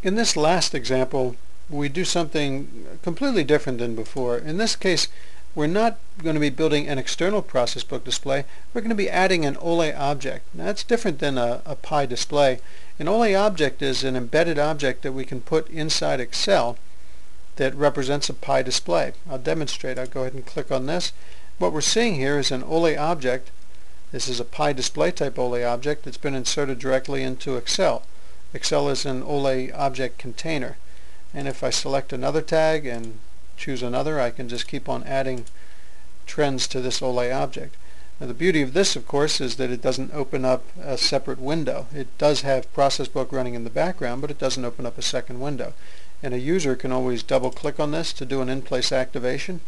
In this last example, we do something completely different than before. In this case, we're not going to be building an external ProcessBook display. We're going to be adding an OLE object. Now, that's different than a, a PI display. An OLE object is an embedded object that we can put inside Excel that represents a PI display. I'll demonstrate. I'll go ahead and click on this. What we're seeing here is an OLE object. This is a PI display type OLE object that's been inserted directly into Excel. Excel is an OLE object container. And if I select another tag and choose another, I can just keep on adding trends to this OLE object. Now the beauty of this, of course, is that it doesn't open up a separate window. It does have ProcessBook running in the background, but it doesn't open up a second window. And a user can always double-click on this to do an in-place activation.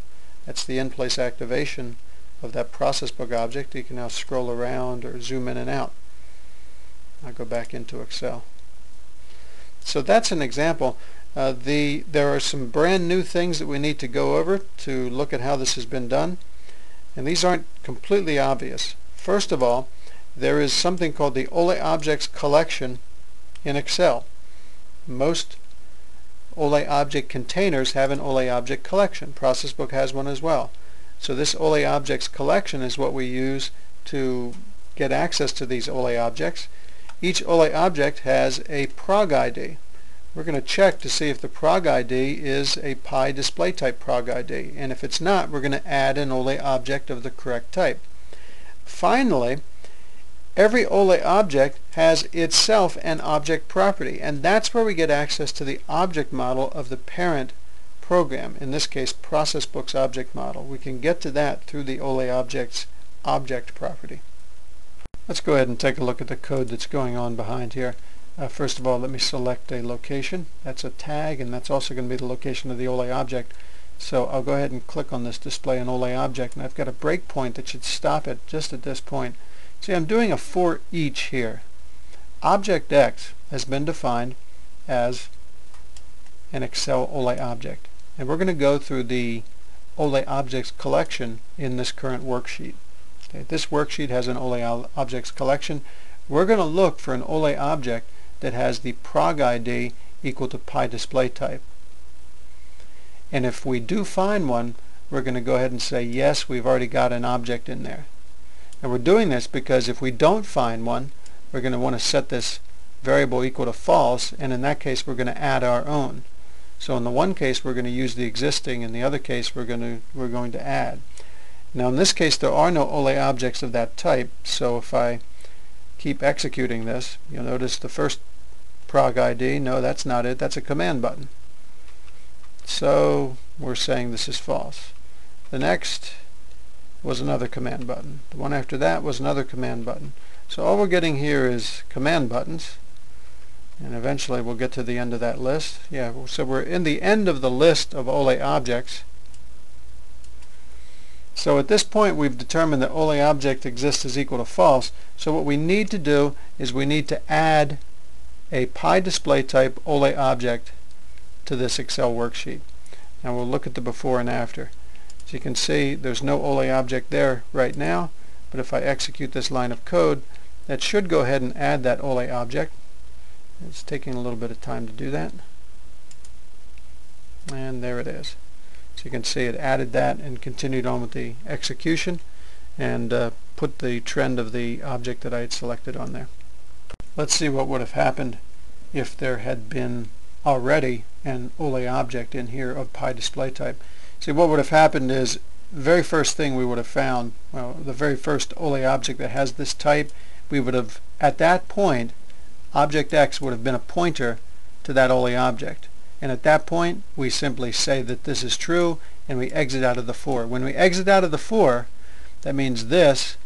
That's the in-place activation of that ProcessBook object. You can now scroll around or zoom in and out. I'll go back into Excel. So that's an example. Uh, the, there are some brand new things that we need to go over to look at how this has been done. And these aren't completely obvious. First of all, there is something called the OLE Objects Collection in Excel. Most OLE Object containers have an OLE Object Collection. ProcessBook has one as well. So this OLE Objects Collection is what we use to get access to these OLE objects. Each OLE object has a prog ID. We're going to check to see if the prog ID is a PI display type prog ID. And if it's not, we're going to add an OLE object of the correct type. Finally, every OLE object has itself an object property. And that's where we get access to the object model of the parent program. In this case, ProcessBook's object model. We can get to that through the OLE object's object property. Let's go ahead and take a look at the code that's going on behind here. Uh, first of all, let me select a location. That's a tag, and that's also going to be the location of the OLE object. So I'll go ahead and click on this display an OLE object, and I've got a breakpoint that should stop it just at this point. See, I'm doing a for each here. Object X has been defined as an Excel OLE object. And we're going to go through the OLE objects collection in this current worksheet. Okay, this worksheet has an OLE objects collection. We're going to look for an OLE object that has the prog ID equal to PI display type. And if we do find one, we're going to go ahead and say, yes, we've already got an object in there. And we're doing this because if we don't find one, we're going to want to set this variable equal to false, and in that case, we're going to add our own. So in the one case, we're going to use the existing, in the other case, we're going to, we're going to add. Now in this case there are no OLE objects of that type so if I keep executing this you'll notice the first prog ID no that's not it that's a command button. So we're saying this is false. The next was another command button. The one after that was another command button. So all we're getting here is command buttons and eventually we'll get to the end of that list. Yeah so we're in the end of the list of OLE objects so at this point we've determined that OLE object exists is equal to false. So what we need to do is we need to add a PI display type OLE object to this Excel worksheet. Now we'll look at the before and after. As you can see there's no OLE object there right now but if I execute this line of code that should go ahead and add that OLE object. It's taking a little bit of time to do that. And there it is. So you can see it added that and continued on with the execution and uh, put the trend of the object that I had selected on there. Let's see what would have happened if there had been already an OLE object in here of PI display type. See what would have happened is very first thing we would have found, well the very first OLE object that has this type, we would have at that point object X would have been a pointer to that OLE object. And at that point, we simply say that this is true, and we exit out of the for. When we exit out of the for, that means this,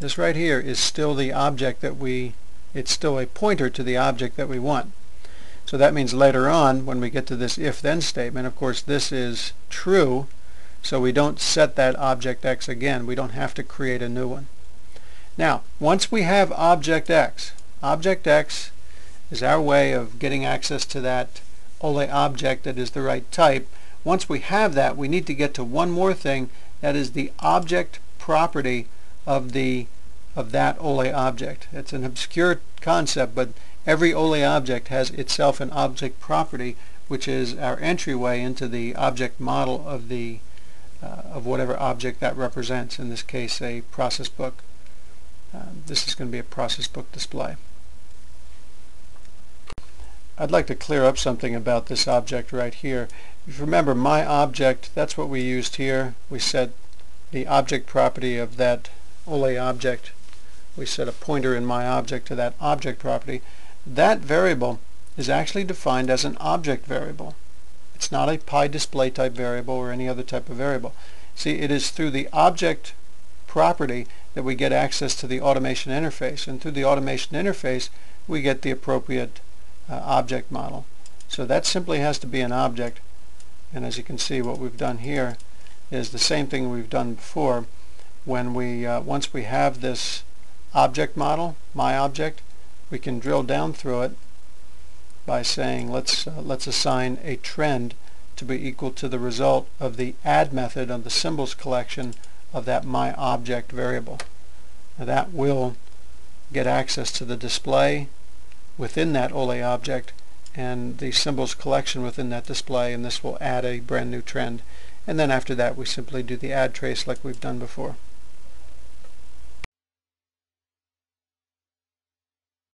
this right here, is still the object that we, it's still a pointer to the object that we want. So that means later on, when we get to this if-then statement, of course, this is true, so we don't set that object x again. We don't have to create a new one. Now, once we have object x, object x is our way of getting access to that OLE object that is the right type. Once we have that, we need to get to one more thing, that is the object property of the of that OLE object. It's an obscure concept, but every OLE object has itself an object property, which is our entryway into the object model of the uh, of whatever object that represents. In this case, a ProcessBook. Uh, this is going to be a ProcessBook display. I'd like to clear up something about this object right here. If you remember, my object, that's what we used here. We set the object property of that OLE object. We set a pointer in my object to that object property. That variable is actually defined as an object variable. It's not a PI display type variable or any other type of variable. See, it is through the object property that we get access to the automation interface. And through the automation interface, we get the appropriate uh, object model. So that simply has to be an object. And as you can see, what we've done here is the same thing we've done before. When we, uh, once we have this object model, my object, we can drill down through it by saying let's uh, let's assign a trend to be equal to the result of the add method of the symbols collection of that my object variable. Now that will get access to the display within that OLE object and the symbols collection within that display and this will add a brand new trend and then after that we simply do the add trace like we've done before.